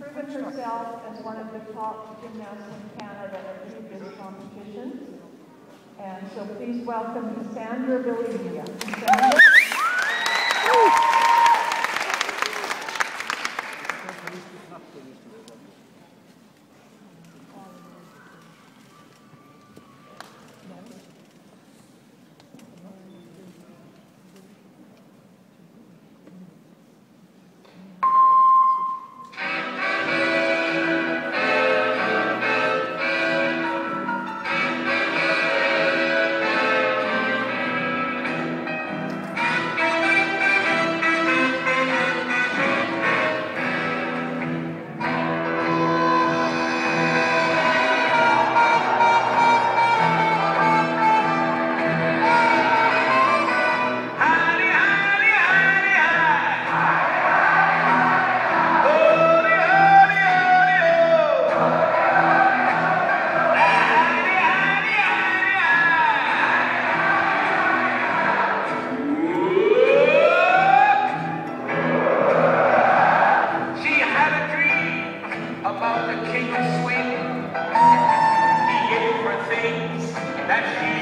proven herself as one of the top gymnasts in Canada at previous competitions. And so please welcome Sandra Valinho. Sandra? about the King of Sweden. he hid for things that she.